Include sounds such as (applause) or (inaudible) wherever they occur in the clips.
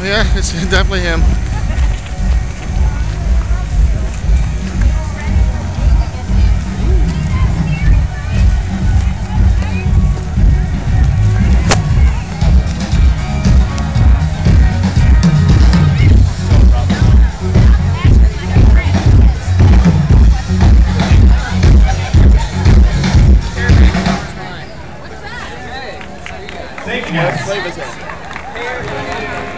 Yeah, (laughs) it's definitely him. Thank you guys.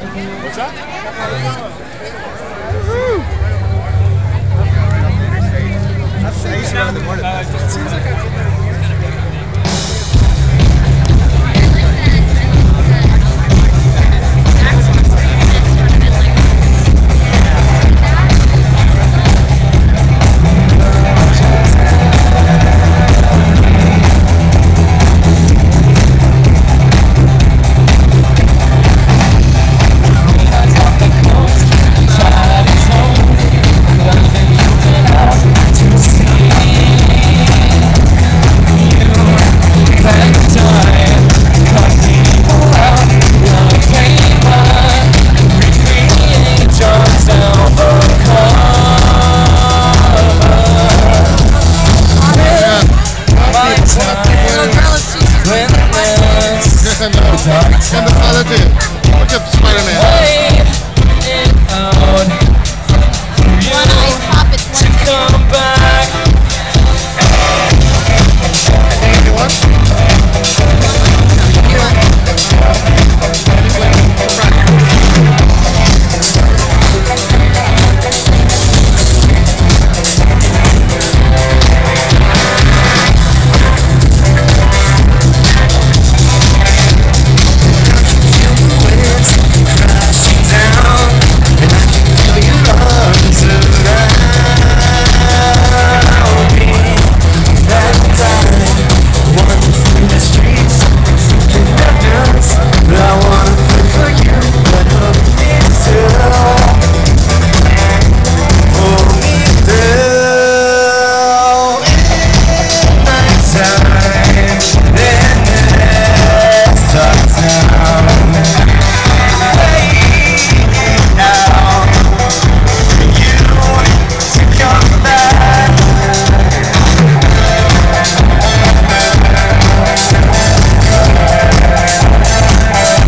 What's that? I used to run the morning. The, and the other